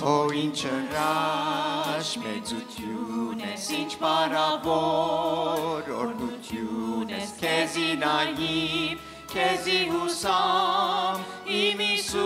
Օ ինչ հրաշ մեծություն ես, ինչ բարավոր օրնություն ես, քեզի նայիմ, քեզի հուսամ, իմ Իսուս,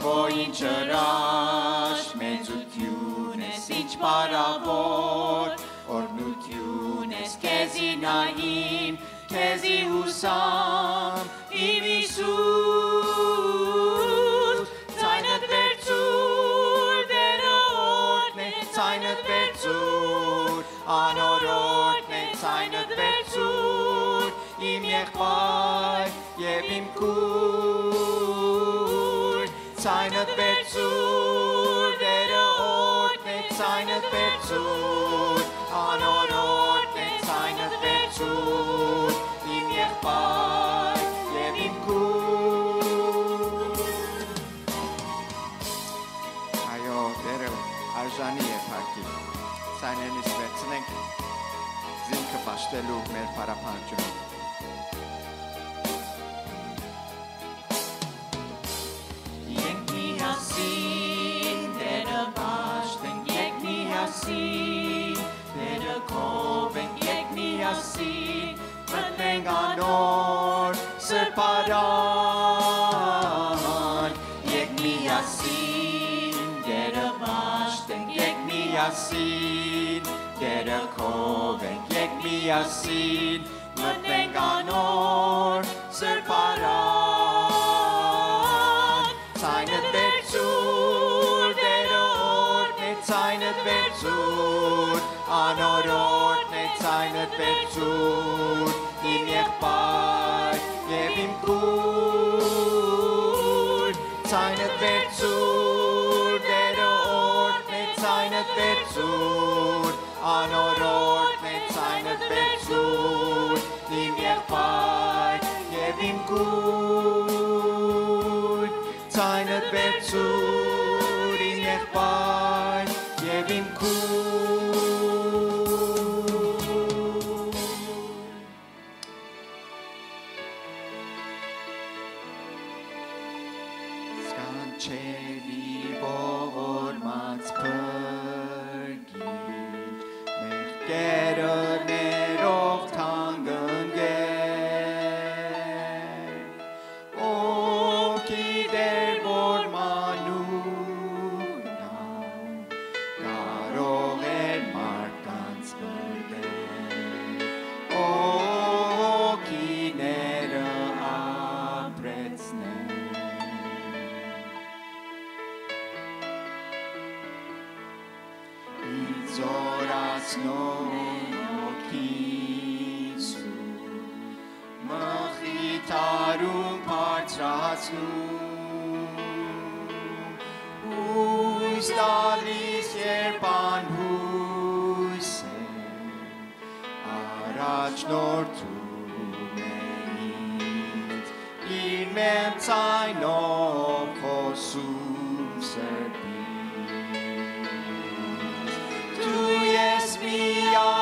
օ ինչ հրաշ մեծություն ես, ինչ բարավոր օրնություն ես, քեզի նայիմ, քեզի հուսամ, sainet vețut, anorot ne sainet vețut, im echpai, jebim kur. Sainet vețut, der ort ne sainet vețut, արժանի է փակի։ Սայնենից վերցնենք զինքը պաշտելու մեր պարապանջում։ Ենք միասին, դերը պաշտենք, ենք միասին, դերը կովենք, ենք միասին, մտնենք անոր սրպարան, a seed. Get a cove and get me a seed. Mut venganor separat. Seine Bezur, der ordnet seine Bezur. Anor ordnet seine Bezur. Ihm ihr Pai, ihr ihm Kuh. Bezut, anorot mit seinem Bezut, nimm ihr bei, gib ihm gut. Seine Bezut, nimm ihr bei, gib ihm gut. Scancevi vor mat's Իծորացնոն օքիցու, մխիթարում պարծրացնում, հույս տալիս երբ անհույս է, առաջնորդում է ինձ, իր մեմ ցայնով խոսում սրբի me on.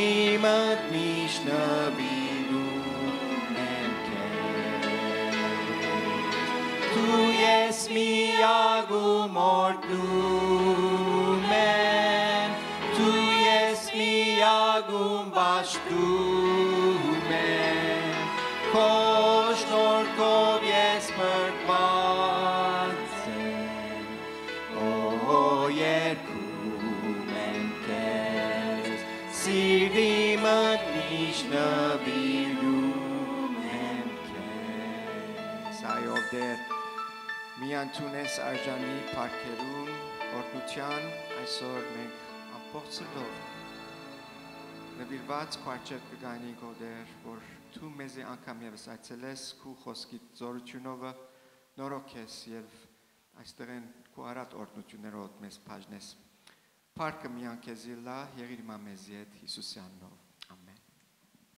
Srimat Mishnah Tu és miago mortumen, Tu és miago bastumen, Koš norkov és mrkvacen, O jerkun. միջնաբիրում եմ քեզ այով դեր մի անցունես արժանի պարքերում օրդության այսօր մենք ամբողջելով նվիրված պարչև կգանի գոդեր որ դու մեզի անգամ եւս այցելես քու խոսքի զորությունով նորոգես եւ այստեղ են քու արատ օրդություններով մեզ բաժնես Պարկը միան քեզի լա, եղիր մամեզի հետ Հիսուսյանով։